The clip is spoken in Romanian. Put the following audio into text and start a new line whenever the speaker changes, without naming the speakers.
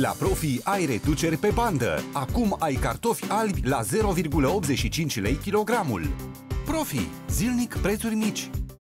La Profi ai reduceri pe bandă. Acum ai cartofi albi la 0,85 lei kilogramul. Profi. Zilnic prețuri mici.